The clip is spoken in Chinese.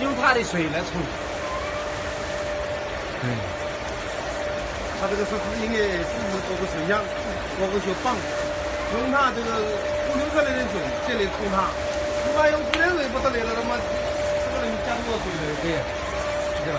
用他的水来冲？嗯，他这个是应该是不是做个水箱，做个小泵，用他这个流出来的水进来冲他，他妈用自来水不得了了，他妈这个人加多少水了？对，对吧？